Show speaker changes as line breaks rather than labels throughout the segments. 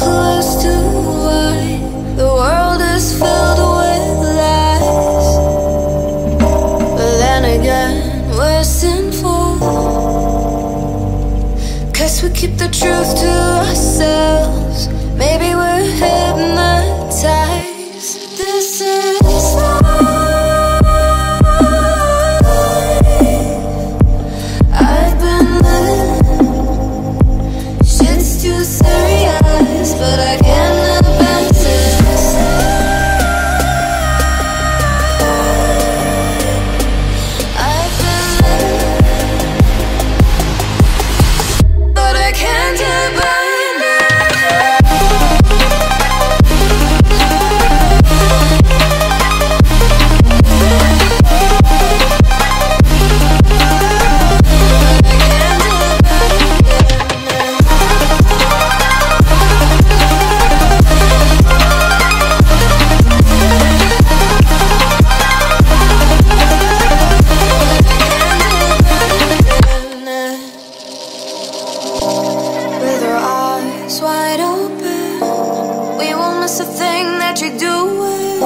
clues to why the world is filled with lies. But then again, we're sinful. Cause we keep the truth to ourselves. Maybe we're hypnotized. This is miss a thing that you're doing.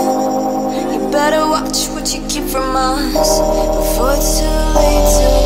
You better watch what you keep from us before it's too late